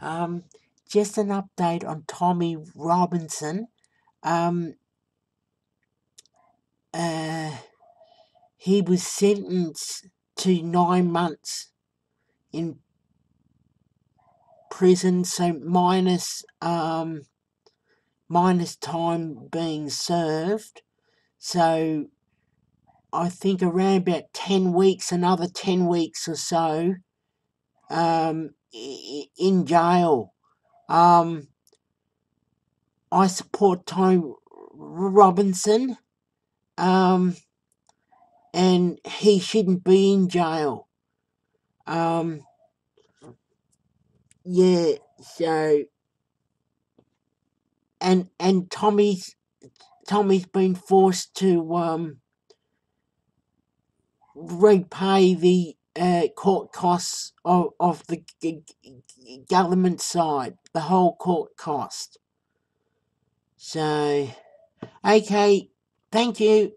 Um, just an update on Tommy Robinson. Um, uh, he was sentenced to nine months in prison, so minus um, minus time being served. So I think around about ten weeks, another ten weeks or so, um, in jail. Um, I support Tommy Robinson. Um, and he shouldn't be in jail. Um, yeah, so and and Tommy's Tommy's been forced to um, repay the uh, court costs of, of the government side, the whole court cost. So, okay, thank you.